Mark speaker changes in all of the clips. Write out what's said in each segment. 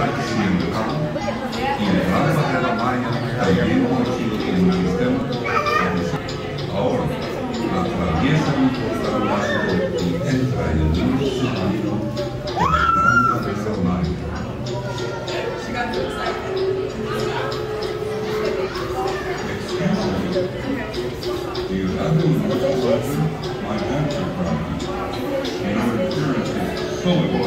Speaker 1: participación de campo y de la manera maña también en el sistema. Ahora, atraviesan un portal básico y entra en el. Do you have any questions? My hands are And Your appearance is so important.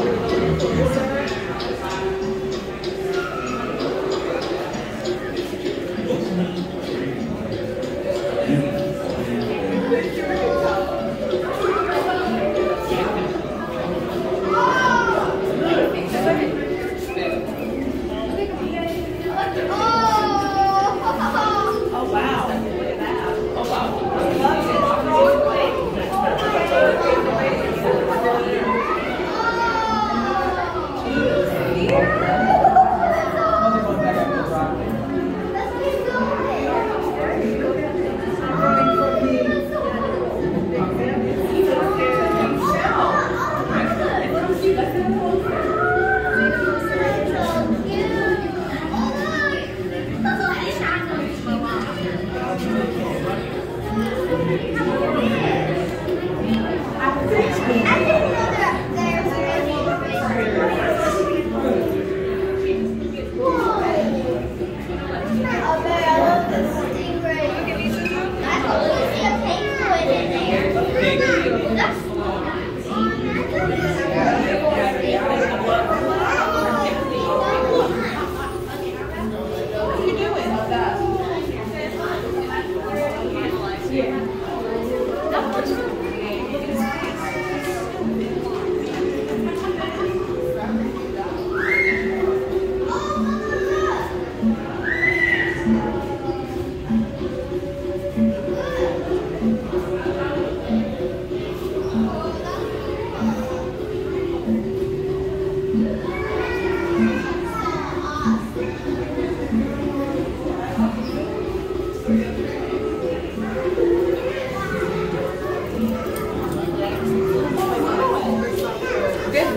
Speaker 2: Good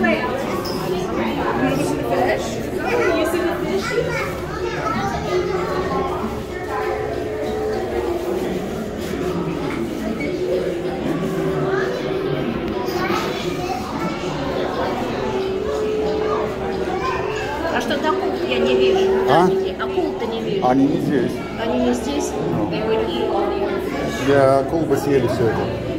Speaker 2: way. You see the fish? You see the fish?
Speaker 3: А что-то акул Я не вижу.
Speaker 4: А?
Speaker 3: Акул-то не вижу.
Speaker 4: Они не здесь.
Speaker 3: Они не здесь? Year.
Speaker 4: Для акул бы съели все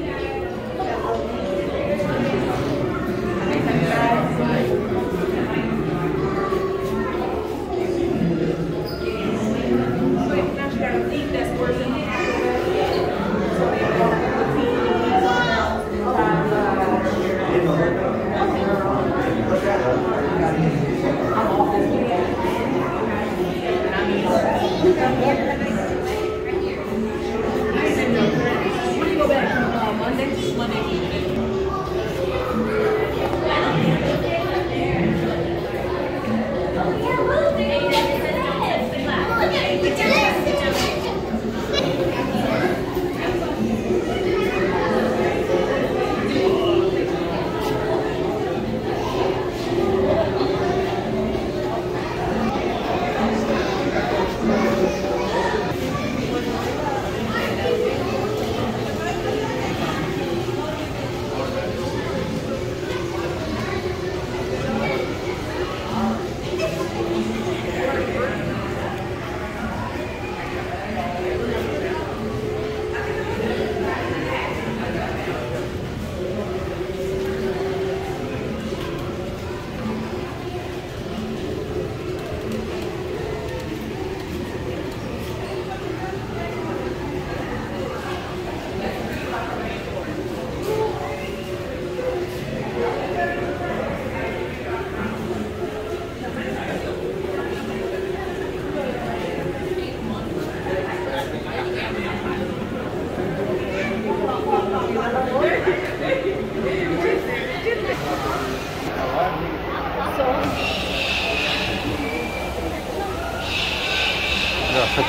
Speaker 5: At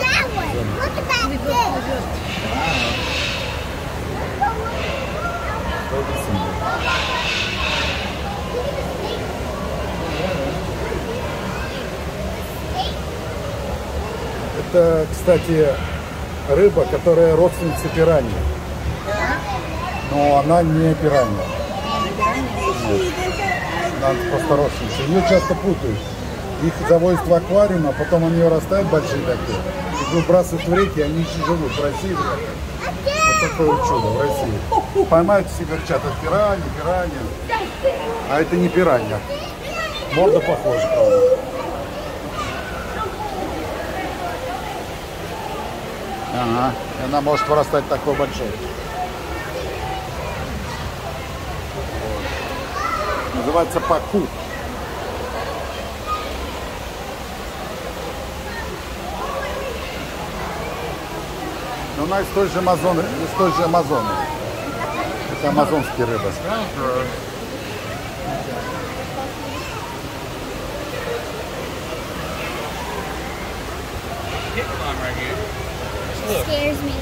Speaker 5: that one. Look at that fish.
Speaker 4: Это, кстати, рыба, которая родственница пираньи. Но она не пиранья. Она просто родственница. Ее часто путают. Их завозят в аквариум, а потом они вырастают большие такие. Их выбрасывают в реки, они еще живут в России. Вот такое чудо в России. Поймают все верчат, это пиранья, пиранья. А это не пиранья. Морда похожа, правда. Ага, и она может вырастать такой большой. Вот. Называется паку. Но она из той же Амазоны, из той же Амазоны. Это амазонские рыбы.
Speaker 5: It scares me.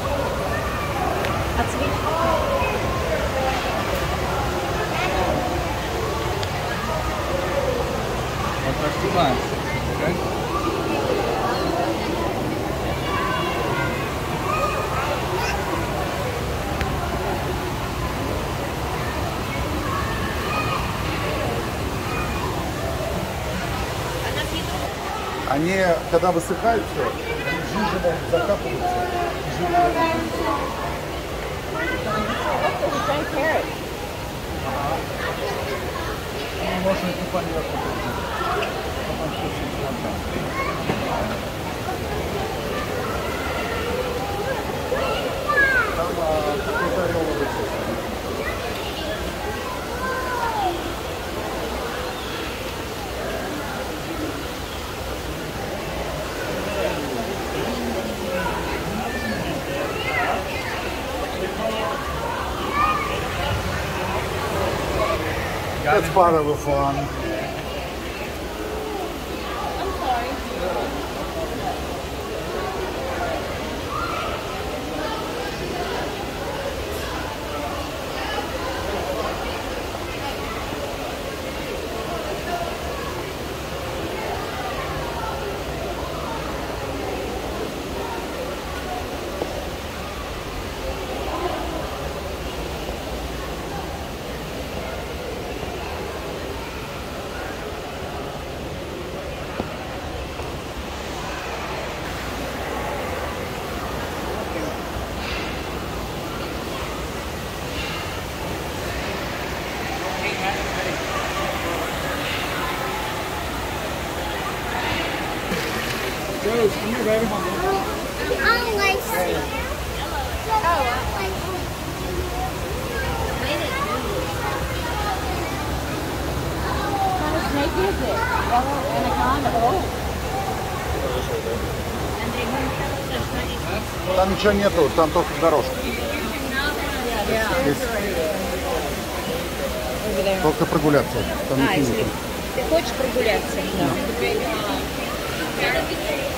Speaker 6: That's me. What was two months?
Speaker 4: Они, когда высыхают все, закапываться. и жир Ну, можно и понятно. That's part of the fun. Там ничего нету, там только дорожка. Здесь только прогуляться. Там
Speaker 3: А, если ты хочешь прогуляться?
Speaker 5: Josie,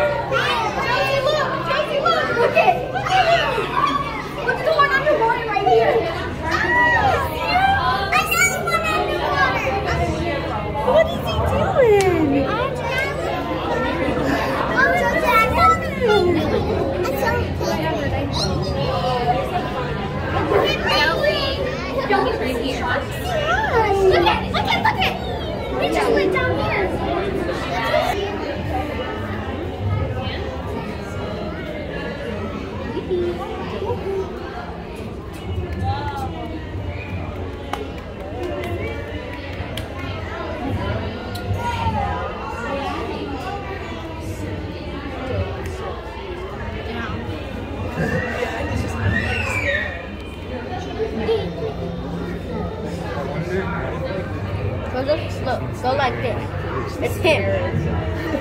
Speaker 3: Go look slow. Go like this. It's him.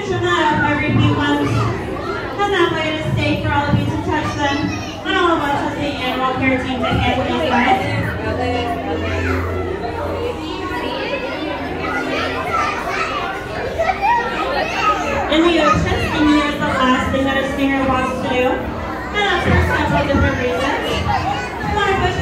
Speaker 7: Can that up every few months, and that way it is safe for all of you to touch them. And all of us as the animal care team to handle these guys. In the ocean, stinging is the last thing that a stinger wants to do. And that's for several different reasons. One of which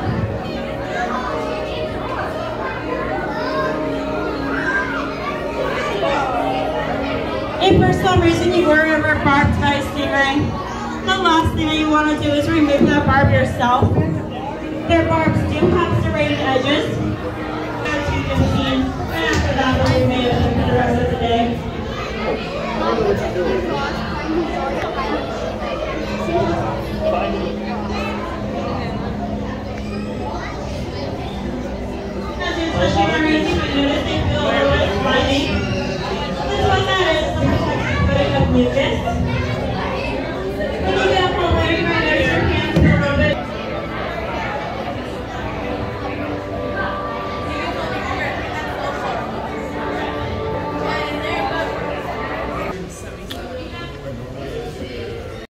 Speaker 7: some reason you were ever a by tie stingray, the last thing that you want to do is remove that barb yourself. Their barbs do have serrated edges. After that we'll remove them for the rest of the day. As you